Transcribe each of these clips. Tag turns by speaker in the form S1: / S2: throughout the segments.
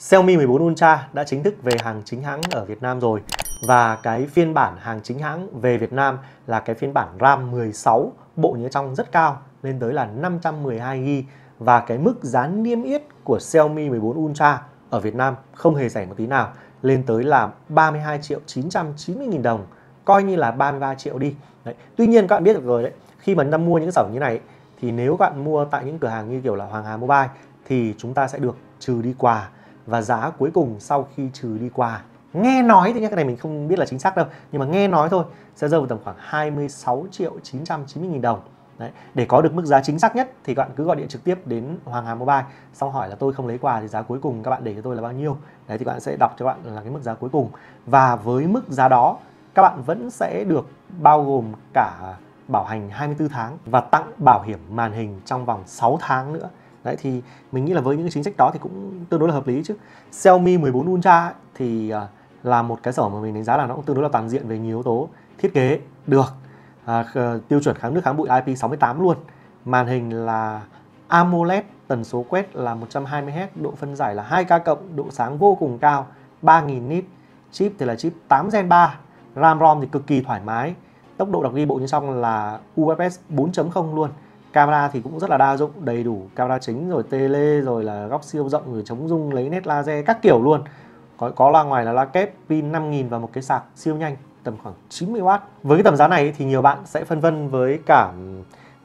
S1: Xiaomi 14 Ultra đã chính thức về hàng chính hãng ở Việt Nam rồi. Và cái phiên bản hàng chính hãng về Việt Nam là cái phiên bản RAM 16 bộ nhớ trong rất cao, lên tới là 512GB và cái mức giá niêm yết của Xiaomi 14 Ultra ở Việt Nam không hề rẻ một tí nào, lên tới là 32 triệu 990 nghìn đồng, coi như là 33 triệu đi. Đấy. Tuy nhiên các bạn biết được rồi đấy, khi mà chúng ta mua những sản phẩm như này, thì nếu các bạn mua tại những cửa hàng như kiểu là Hoàng Hà Mobile thì chúng ta sẽ được trừ đi quà và giá cuối cùng sau khi trừ đi quà nghe nói thì nhé cái này mình không biết là chính xác đâu, nhưng mà nghe nói thôi, sẽ rơi vào tầm khoảng 26 triệu 990 nghìn đồng Đấy. Để có được mức giá chính xác nhất thì các bạn cứ gọi điện trực tiếp đến Hoàng Hà Mobile xong hỏi là tôi không lấy quà thì giá cuối cùng các bạn để cho tôi là bao nhiêu. Đấy, thì các bạn sẽ đọc cho bạn là cái mức giá cuối cùng. Và với mức giá đó, các bạn vẫn sẽ được bao gồm cả bảo hành 24 tháng và tặng bảo hiểm màn hình trong vòng 6 tháng nữa. Đấy thì mình nghĩ là với những cái chính sách đó thì cũng tương đối là hợp lý chứ. Xiaomi 14 Ultra thì à, là một cái sản phẩm mà mình đánh giá là nó cũng tương đối là toàn diện về nhiều yếu tố thiết kế được à, tiêu chuẩn kháng nước kháng bụi IP68 luôn. Màn hình là AMOLED tần số quét là 120Hz độ phân giải là 2K cộng độ sáng vô cùng cao 3000 nit. Chip thì là chip 8 Gen 3 RAM ROM thì cực kỳ thoải mái tốc độ đọc ghi bộ như xong là UFS 4.0 luôn camera thì cũng rất là đa dụng đầy đủ camera chính rồi tele rồi là góc siêu rộng rồi chống rung lấy nét laser các kiểu luôn. Có có là ngoài là la kép pin 5000 và một cái sạc siêu nhanh tầm khoảng 90W với cái tầm giá này thì nhiều bạn sẽ phân vân với cả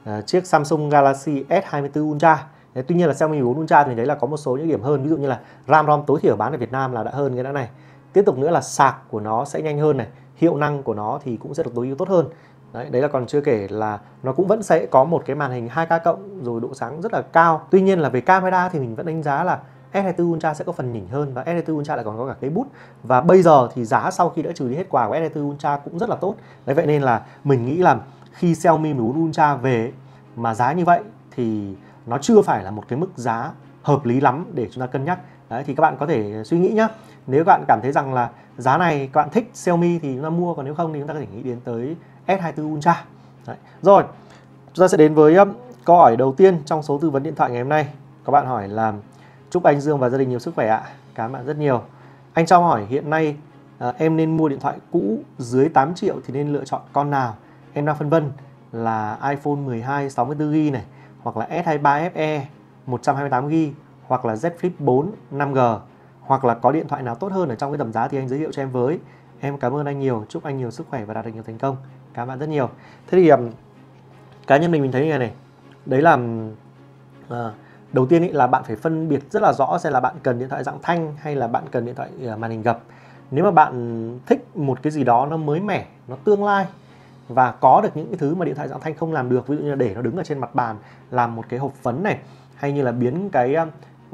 S1: uh, chiếc Samsung Galaxy S24 Ultra. Đấy, tuy nhiên là Xiaomi 14 Ultra thì đấy là có một số những điểm hơn ví dụ như là RAM ROM tối thiểu bán ở Việt Nam là đã hơn cái đã này. Tiếp tục nữa là sạc của nó sẽ nhanh hơn này hiệu năng của nó thì cũng sẽ được tối ưu tốt hơn. Đấy, đấy là còn chưa kể là nó cũng vẫn sẽ có một cái màn hình 2K cộng rồi độ sáng rất là cao. Tuy nhiên là về camera thì mình vẫn đánh giá là S24 Ultra sẽ có phần nhỉnh hơn và S24 Ultra lại còn có cả cái bút. Và bây giờ thì giá sau khi đã trừ đi hết quà của S24 Ultra cũng rất là tốt. Đấy vậy nên là mình nghĩ là khi Xiaomi 14 Ultra về mà giá như vậy thì nó chưa phải là một cái mức giá hợp lý lắm để chúng ta cân nhắc. Đấy thì các bạn có thể suy nghĩ nhá. Nếu các bạn cảm thấy rằng là giá này các bạn thích Xiaomi thì chúng ta mua còn nếu không thì chúng ta có thể nghĩ đến tới S24 Ultra đấy. rồi chúng ta sẽ đến với um, câu hỏi đầu tiên trong số tư vấn điện thoại ngày hôm nay các bạn hỏi là Chúc anh Dương và gia đình nhiều sức khỏe ạ. Cảm ơn bạn rất nhiều. Anh cho hỏi hiện nay à, em nên mua điện thoại cũ dưới 8 triệu thì nên lựa chọn con nào? Em đang phân vân là iPhone 12 64GB này hoặc là S23 FE 128GB hoặc là Z Flip 4 5G hoặc là có điện thoại nào tốt hơn ở trong cái tầm giá thì anh giới thiệu cho em với. Em cảm ơn anh nhiều, chúc anh nhiều sức khỏe và đạt được nhiều thành công. Cảm ơn bạn rất nhiều. Thế thì um, cá nhân mình mình thấy như này này. Đấy là uh, đầu tiên ý là bạn phải phân biệt rất là rõ xem là bạn cần điện thoại dạng thanh hay là bạn cần điện thoại uh, màn hình gập nếu mà bạn thích một cái gì đó nó mới mẻ nó tương lai và có được những cái thứ mà điện thoại dạng thanh không làm được ví dụ như là để nó đứng ở trên mặt bàn làm một cái hộp phấn này hay như là biến cái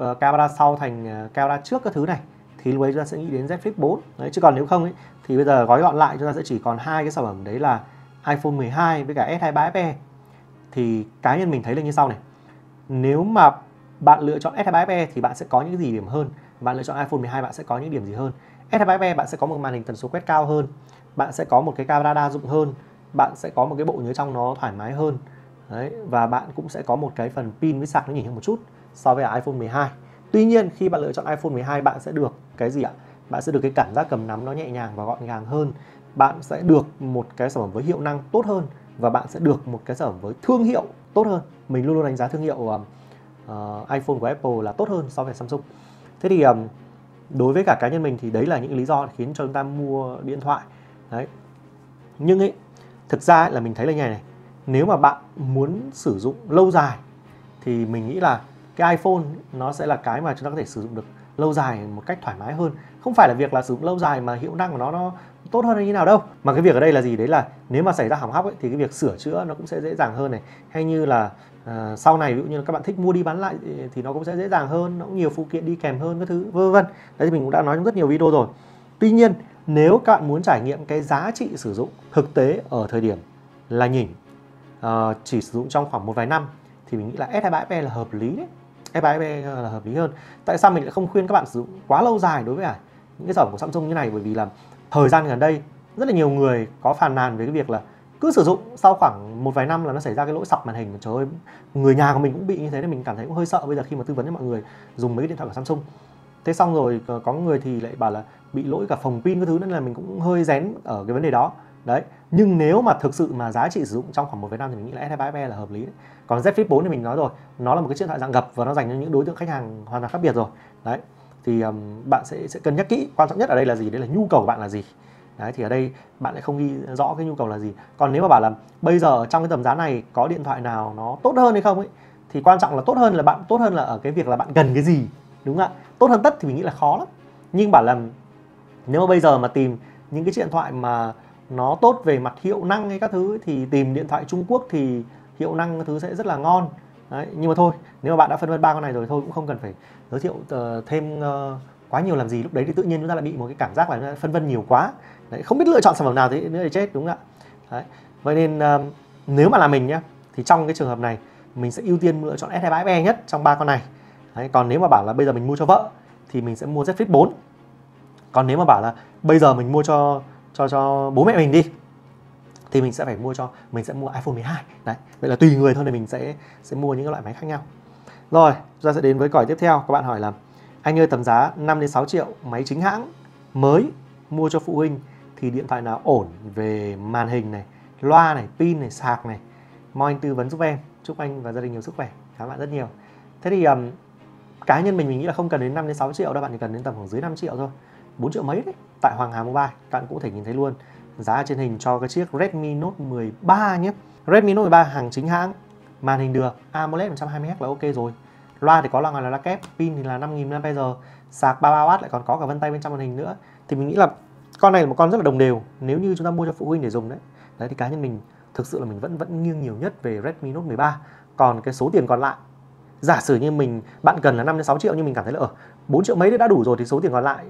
S1: uh, camera sau thành uh, camera trước các thứ này thì lúc ấy chúng ta sẽ nghĩ đến Z Flip 4 đấy chứ còn nếu không ấy, thì bây giờ gói gọn lại chúng ta sẽ chỉ còn hai cái sản phẩm đấy là iPhone 12 với cả S23 FE thì cá nhân mình thấy là như sau này. Nếu mà bạn lựa chọn S23 FE thì bạn sẽ có những gì điểm hơn? Bạn lựa chọn iPhone 12 bạn sẽ có những điểm gì hơn? S23 FE bạn sẽ có một màn hình tần số quét cao hơn bạn sẽ có một cái camera đa dụng hơn bạn sẽ có một cái bộ nhớ trong nó thoải mái hơn. Đấy, và bạn cũng sẽ có một cái phần pin với sạc nó nhỉnh hơn một chút so với iPhone 12 Tuy nhiên khi bạn lựa chọn iPhone 12 bạn sẽ được cái gì ạ? Bạn sẽ được cái cảm giác cầm nắm nó nhẹ nhàng và gọn gàng hơn Bạn sẽ được một cái sản phẩm với hiệu năng tốt hơn Và bạn sẽ được một cái sản phẩm với thương hiệu tốt hơn Mình luôn luôn đánh giá thương hiệu uh, iPhone của Apple là tốt hơn so với Samsung. Thế thì um, đối với cả cá nhân mình thì đấy là những lý do khiến cho chúng ta mua điện thoại. Đấy. Nhưng ấy thực ra ấy là mình thấy là như này này, nếu mà bạn muốn sử dụng lâu dài thì mình nghĩ là cái iPhone nó sẽ là cái mà chúng ta có thể sử dụng được lâu dài một cách thoải mái hơn. Không phải là việc là sử dụng lâu dài mà hiệu năng của nó nó tốt hơn hay như nào đâu. Mà cái việc ở đây là gì? Đấy là nếu mà xảy ra hỏng hóc ấy, thì cái việc sửa chữa nó cũng sẽ dễ dàng hơn này. Hay như là uh, sau này ví dụ như các bạn thích mua đi bán lại thì nó cũng sẽ dễ dàng hơn nó cũng nhiều phụ kiện đi kèm hơn các thứ vân vân. Đấy thì mình cũng đã nói trong rất nhiều video rồi. Tuy nhiên nếu các bạn muốn trải nghiệm cái giá trị sử dụng thực tế ở thời điểm là nhỉnh uh, chỉ sử dụng trong khoảng một vài năm thì mình nghĩ là S23FE là hợp lý đấy. FAB là hợp lý hơn. Tại sao mình lại không khuyên các bạn sử dụng quá lâu dài đối với cả những cái sản phẩm của Samsung như này? Bởi vì là thời gian gần đây, rất là nhiều người có phàn nàn về cái việc là cứ sử dụng, sau khoảng một vài năm là nó xảy ra cái lỗi sập màn hình. Trời ơi, người nhà của mình cũng bị như thế nên mình cảm thấy cũng hơi sợ. Bây giờ khi mà tư vấn cho mọi người, dùng mấy cái điện thoại của Samsung. Thế xong rồi có người thì lại bảo là bị lỗi cả phòng pin cái thứ, nên là mình cũng hơi rén ở cái vấn đề đó đấy nhưng nếu mà thực sự mà giá trị sử dụng trong khoảng một năm thì mình nghĩ là S23FE là hợp lý đấy. còn Z Flip 4 thì mình nói rồi nó là một cái điện thoại dạng gập và nó dành cho những đối tượng khách hàng hoàn toàn khác biệt rồi. Đấy thì um, bạn sẽ sẽ cân nhắc kỹ quan trọng nhất ở đây là gì đấy là nhu cầu của bạn là gì. Đấy thì ở đây bạn lại không ghi rõ cái nhu cầu là gì. Còn nếu mà bảo là bây giờ trong cái tầm giá này có điện thoại nào nó tốt hơn hay không ấy thì quan trọng là tốt hơn là bạn tốt hơn là ở cái việc là bạn cần cái gì đúng không ạ? Tốt hơn tất thì mình nghĩ là khó lắm. Nhưng bảo là nếu mà bây giờ mà tìm những cái điện thoại mà nó tốt về mặt hiệu năng hay các thứ thì tìm điện thoại Trung Quốc thì hiệu năng các thứ sẽ rất là ngon. Đấy, nhưng mà thôi nếu mà bạn đã phân vân ba con này rồi thôi cũng không cần phải giới thiệu uh, thêm uh, quá nhiều làm gì. Lúc đấy thì tự nhiên chúng ta lại bị một cái cảm giác là phân vân nhiều quá. Đấy, không biết lựa chọn sản phẩm nào thì nữa thì chết đúng không ạ? Đấy. vậy nên uh, nếu mà là mình nhá thì trong cái trường hợp này mình sẽ ưu tiên lựa chọn S23FE nhất trong ba con này. Đấy, còn nếu mà bảo là bây giờ mình mua cho vợ thì mình sẽ mua Z Flip 4 còn nếu mà bảo là bây giờ mình mua cho cho cho bố mẹ mình đi thì mình sẽ phải mua cho mình sẽ mua iPhone 12 đấy vậy là tùy người thôi thì mình sẽ sẽ mua những cái loại máy khác nhau. Rồi chúng ta sẽ đến với còi tiếp theo. Các bạn hỏi là anh ơi tầm giá 5 đến 6 triệu máy chính hãng mới mua cho phụ huynh thì điện thoại nào ổn về màn hình này loa này pin này sạc này? Mong anh tư vấn giúp em chúc anh và gia đình nhiều sức khỏe. Cảm ơn bạn rất nhiều. Thế thì um, cá nhân mình mình nghĩ là không cần đến 5 đến 6 triệu đâu bạn chỉ cần đến tầm khoảng dưới 5 triệu thôi. 4 triệu mấy đấy tại Hoàng Hà Mobile các bạn cũng có thể nhìn thấy luôn giá trên hình cho cái chiếc Redmi Note 13 nhé. Redmi Note 13 hàng chính hãng, màn hình được, AMOLED 120Hz là ok rồi. Loa thì có là ngoài là loa kép, pin thì là 5000 mAh, sạc 33W lại còn có cả vân tay bên trong màn hình nữa. Thì mình nghĩ là con này là một con rất là đồng đều, nếu như chúng ta mua cho phụ huynh để dùng đấy. Đấy thì cá nhân mình thực sự là mình vẫn vẫn nghiêng nhiều nhất về Redmi Note 13 còn cái số tiền còn lại, giả sử như mình, bạn cần là 5 đến 6 triệu nhưng mình cảm thấy là ờ, ở 4 triệu mấy đã đủ rồi thì số tiền còn lại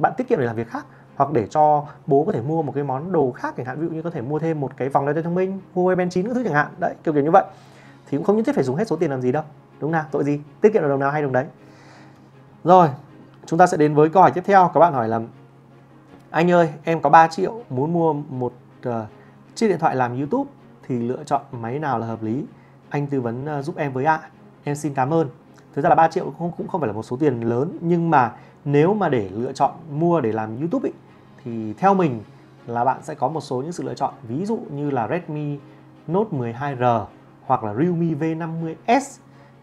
S1: bạn tiết kiệm để làm việc khác hoặc để cho bố có thể mua một cái món đồ khác chẳng hạn ví dụ như có thể mua thêm một cái vòng đeo tay thông minh Huawei Band 9 các thứ chẳng hạn. Đấy kiểu kiểu như vậy. Thì cũng không nhất thiết phải dùng hết số tiền làm gì đâu đúng nào? Tội gì? Tiết kiệm được đồng nào hay đồng đấy. Rồi chúng ta sẽ đến với câu hỏi tiếp theo. Các bạn hỏi là anh ơi em có 3 triệu muốn mua một uh, chiếc điện thoại làm YouTube thì lựa chọn máy nào là hợp lý? Anh tư vấn uh, giúp em với ạ. Em xin cảm ơn thực ra là 3 triệu cũng cũng không phải là một số tiền lớn nhưng mà nếu mà để lựa chọn mua để làm YouTube ý, thì theo mình là bạn sẽ có một số những sự lựa chọn. Ví dụ như là Redmi Note 12R hoặc là Realme V50s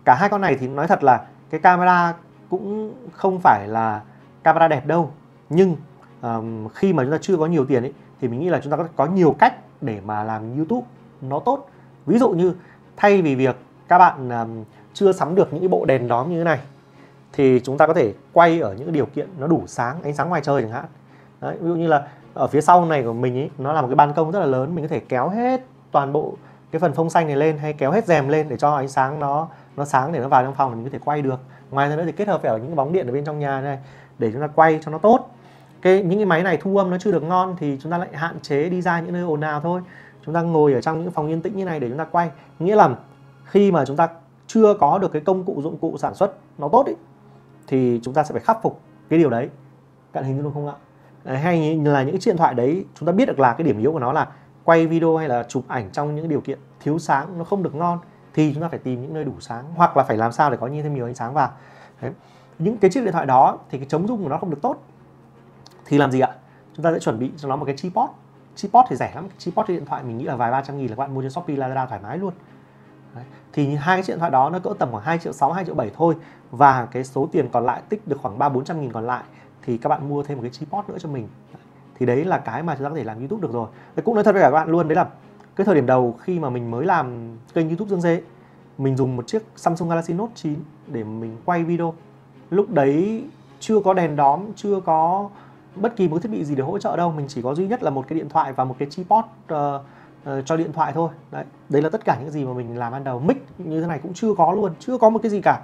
S1: cả hai con này thì nói thật là cái camera cũng không phải là camera đẹp đâu. Nhưng um, khi mà chúng ta chưa có nhiều tiền ấy thì mình nghĩ là chúng ta có có nhiều cách để mà làm YouTube nó tốt. Ví dụ như thay vì việc các bạn um, chưa sắm được những cái bộ đèn đóm như thế này thì chúng ta có thể quay ở những điều kiện nó đủ sáng ánh sáng ngoài trời chẳng hạn. Đấy, ví dụ như là ở phía sau này của mình ý nó là một cái ban công rất là lớn mình có thể kéo hết toàn bộ cái phần phông xanh này lên hay kéo hết rèm lên để cho ánh sáng nó nó sáng để nó vào trong phòng mình có thể quay được. Ngoài ra nữa thì kết hợp vào những cái bóng điện ở bên trong nhà này để chúng ta quay cho nó tốt. Cái những cái máy này thu âm nó chưa được ngon thì chúng ta lại hạn chế đi ra những nơi ồn ào thôi. Chúng ta ngồi ở trong những phòng yên tĩnh như này để chúng ta quay. Nghĩa là khi mà chúng ta chưa có được cái công cụ dụng cụ sản xuất nó tốt ý, thì chúng ta sẽ phải khắc phục cái điều đấy. Cạn hình luôn không ạ? Hay là những chiếc điện thoại đấy chúng ta biết được là cái điểm yếu của nó là quay video hay là chụp ảnh trong những điều kiện thiếu sáng nó không được ngon thì chúng ta phải tìm những nơi đủ sáng hoặc là phải làm sao để có nhìn thêm nhiều ánh sáng vào. Đấy. những cái chiếc điện thoại đó thì cái chống rung của nó không được tốt. Thì làm gì ạ? Chúng ta sẽ chuẩn bị cho nó một cái tripod tripod thì rẻ lắm tripod trên điện thoại mình nghĩ là vài ba trăm nghìn là các bạn mua trên shopee lazada thoải mái luôn. Đấy. thì hai cái điện thoại đó nó cỡ tầm khoảng 2 triệu 6, 2 triệu 7 thôi. Và cái số tiền còn lại tích được khoảng 3 400 nghìn còn lại thì các bạn mua thêm một cái tripod nữa cho mình. Thì đấy là cái mà chúng ta có thể làm YouTube được rồi. Đấy, cũng nói thật với cả các bạn luôn đấy là cái thời điểm đầu khi mà mình mới làm kênh YouTube Dương Dê mình dùng một chiếc Samsung Galaxy Note 9 để mình quay video. Lúc đấy chưa có đèn đóm chưa có bất kỳ một thiết bị gì để hỗ trợ đâu. Mình chỉ có duy nhất là một cái điện thoại và một cái tripod uh, ờ, uh, cho điện thoại thôi. Đấy đấy là tất cả những gì mà mình làm ban đầu. Mic như thế này cũng chưa có luôn chưa có một cái gì cả.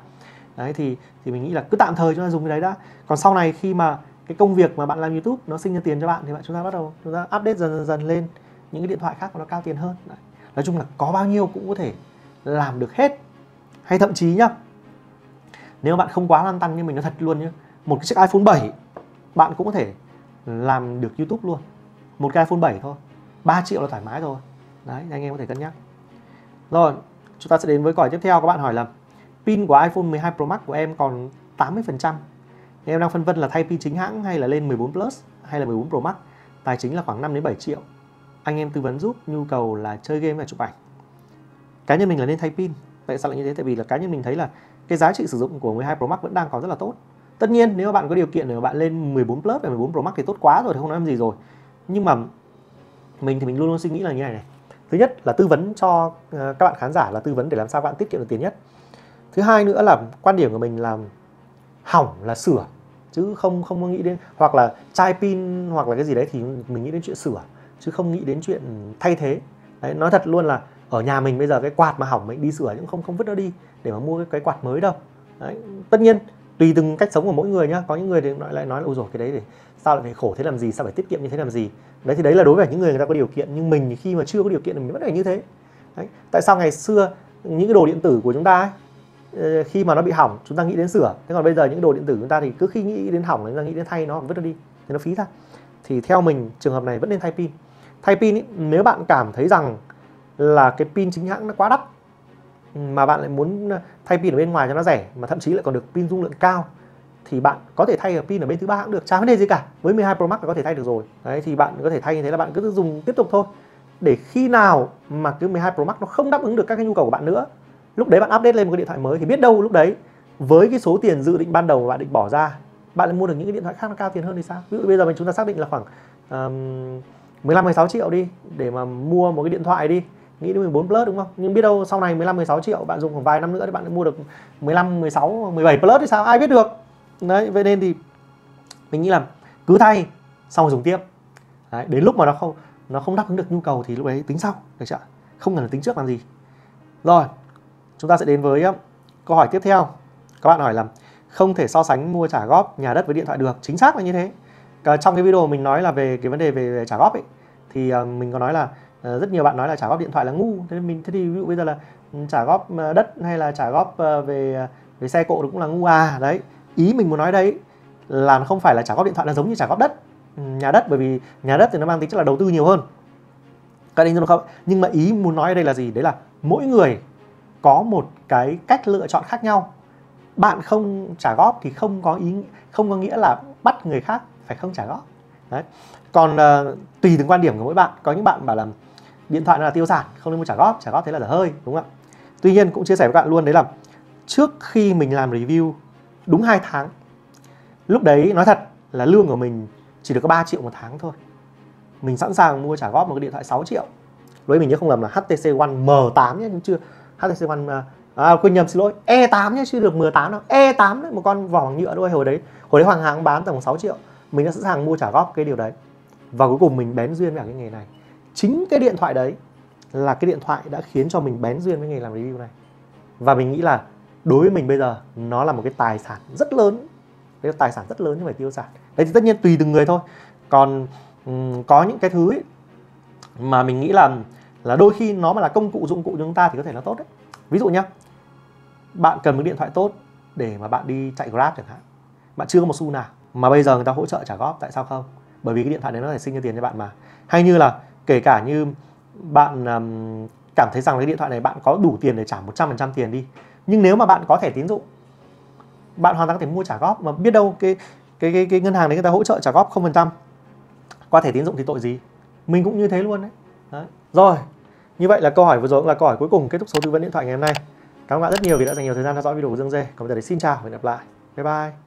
S1: Đấy thì thì mình nghĩ là cứ tạm thời chúng ta dùng cái đấy đã. Còn sau này khi mà cái công việc mà bạn làm YouTube nó sinh ra tiền cho bạn thì bạn chúng ta bắt đầu chúng ta update dần dần, dần lên những cái điện thoại khác mà nó cao tiền hơn. Đấy. nói chung là có bao nhiêu cũng có thể làm được hết. Hay thậm chí nhá nếu bạn không quá lăn tăn như mình nó thật luôn nhá một cái chiếc iPhone 7 bạn cũng có thể làm được YouTube luôn. Một cái iPhone 7 thôi. 3 triệu là thoải mái rồi. Đấy anh em có thể cân nhắc. Rồi, chúng ta sẽ đến với câu hỏi tiếp theo. Các bạn hỏi là, pin của iPhone 12 Pro Max của em còn 80% em đang phân vân là thay pin chính hãng hay là lên 14 Plus hay là 14 Pro Max? Tài chính là khoảng 5 đến 7 triệu. Anh em tư vấn giúp nhu cầu là chơi game và chụp ảnh. Cá nhân mình là nên thay pin. Tại sao lại như thế? Tại vì là cá nhân mình thấy là cái giá trị sử dụng của 12 Pro Max vẫn đang còn rất là tốt. Tất nhiên, nếu bạn có điều kiện để mà bạn lên 14 Plus và 14 Pro Max thì tốt quá rồi thì không nói làm gì rồi. Nhưng mà mình thì mình luôn luôn suy nghĩ là như này này. Thứ nhất là tư vấn cho ờ, các bạn khán giả là tư vấn để làm sao bạn tiết kiệm được tiền nhất. Thứ hai nữa là quan điểm của mình là hỏng là sửa chứ không không có nghĩ đến hoặc là chai pin hoặc là cái gì đấy thì mình nghĩ đến chuyện sửa chứ không nghĩ đến chuyện thay thế. Đấy, nói thật luôn là ở nhà mình bây giờ cái quạt mà hỏng mình đi sửa cũng không không vứt nó đi để mà mua cái, cái quạt mới đâu. Đấy, tất nhiên tùy từng cách sống của mỗi người nhá. Có những người thì lại nói là ôi rồi cái đấy để sao lại phải khổ thế làm gì sao phải tiết kiệm như thế làm gì? Đấy thì đấy là đối với những người người ta có điều kiện. Nhưng mình thì khi mà chưa có điều kiện thì mình vẫn phải như thế. Đấy. tại sao ngày xưa những cái đồ điện tử của chúng ta ấy, ờ, khi mà nó bị hỏng chúng ta nghĩ đến sửa. Thế còn bây giờ những đồ điện tử của chúng ta thì cứ khi nghĩ đến hỏng chúng ta nghĩ đến thay nó vứt nó đi thì nó phí ra. Thì theo mình trường hợp này vẫn nên thay pin. Thay pin ý, nếu bạn cảm thấy rằng là cái pin chính hãng nó quá đắt mà bạn lại muốn ờ, thay pin ở bên ngoài cho nó rẻ mà thậm chí lại còn được pin dung lượng cao thì bạn có thể thay ở pin ở bên thứ ba cũng được chả vấn đề gì cả. Với 12 Pro Max là có thể thay được rồi. Đấy thì bạn có thể thay như thế là bạn cứ dùng tiếp tục thôi. Để khi nào mà cái 12 Pro Max nó không đáp ứng được các cái nhu cầu của bạn nữa lúc đấy bạn update lên một cái điện thoại mới thì biết đâu lúc đấy với cái số tiền dự định ban đầu mà bạn định bỏ ra bạn lại mua được những cái điện thoại khác nó cao tiền hơn thì sao? Ví dụ bây giờ mình chúng ta xác định là khoảng um, 15 16 triệu đi để mà mua một cái điện thoại đi nghĩ đến 14 Plus đúng không? Nhưng biết đâu sau này 15 16 triệu bạn dùng khoảng vài năm nữa thì bạn lại mua được 15 16 17 Plus thì sao? Ai biết được. Đấy vậy nên thì mình nghĩ là cứ thay xong rồi dùng tiếp. Đấy, đến lúc mà nó không nó không đáp ứng được nhu cầu thì lúc đấy tính sau được chưa? Không cần tính trước làm gì. Rồi chúng ta sẽ đến với câu hỏi tiếp theo. Các bạn hỏi là không thể so sánh mua trả góp nhà đất với điện thoại được chính xác là như thế. Ờ, trong cái video mình nói là về cái vấn đề về, về trả góp ấy thì ờ, mình có nói là Ờ, rất nhiều bạn nói là trả góp điện thoại là ngu. Thế mình thế thì ví dụ bây giờ là trả góp ờ, đất hay là trả góp ờ, về về xe cộ cũng là ngu. À đấy ý mình muốn nói đây là không phải là trả góp điện thoại là giống như trả góp đất. Ừ, nhà đất bởi vì nhà đất thì nó mang tính chất là đầu tư nhiều hơn. Các anh không? Nhưng mà ý muốn nói ở đây là gì? Đấy là mỗi người có một cái cách lựa chọn khác nhau. Bạn không trả góp thì không có ý không có nghĩa là bắt người khác phải không trả góp. Đấy. Còn uh, tùy từng quan điểm của mỗi bạn. Có những bạn bảo là điện thoại nó là tiêu sản không nên mua trả góp trả góp thế là dở hơi đúng không ạ? Tuy nhiên cũng chia sẻ với các bạn luôn đấy là trước khi mình làm review đúng 2 tháng lúc đấy nói thật là lương của mình chỉ được có 3 triệu một tháng thôi. Mình sẵn sàng mua trả góp một cái điện thoại 6 triệu. Lúc mình nhớ không lầm là HTC One M8 nhé nhưng chưa HTC One à, à, quên nhầm xin lỗi E8 nhé chưa được M8 đâu E8 đấy một con vỏ bằng nhựa thôi hồi đấy hồi đấy Hoàng hàng bán tầm 6 triệu. Mình đã sẵn sàng mua trả góp cái điều đấy. Và cuối cùng mình bén duyên vào cái nghề này chính cái điện thoại đấy là cái điện thoại đã khiến cho mình bén duyên với nghề làm review này. Và mình nghĩ là đối với mình bây giờ nó là một cái tài sản rất lớn. Cái tài sản rất lớn chứ phải tiêu sản. Đấy thì tất nhiên tùy từng người thôi. Còn um, có những cái thứ ấy mà mình nghĩ là là đôi khi nó mà là công cụ dụng cụ cho chúng ta thì có thể là tốt đấy. Ví dụ nhá bạn cần một điện thoại tốt để mà bạn đi chạy grab chẳng hạn. Bạn chưa có một xu nào mà bây giờ người ta hỗ trợ trả góp tại sao không? Bởi vì cái điện thoại đấy nó thể sinh ra tiền cho bạn mà. Hay như là kể cả như bạn um, cảm thấy rằng cái điện thoại này bạn có đủ tiền để trả 100% tiền đi nhưng nếu mà bạn có thẻ tín dụng bạn hoàn toàn có thể mua trả góp. Mà biết đâu cái cái cái, cái ngân hàng đấy người ta hỗ trợ trả góp 0% qua thẻ tín dụng thì tội gì? Mình cũng như thế luôn đấy. đấy. Rồi như vậy là câu hỏi vừa rồi cũng là câu hỏi cuối cùng kết thúc số tư vấn điện thoại ngày hôm nay. Cảm ơn bạn rất nhiều vì đã dành nhiều thời gian theo dõi video của Dương Dê. Còn bây giờ thì xin chào và hẹn gặp lại. Bye bye.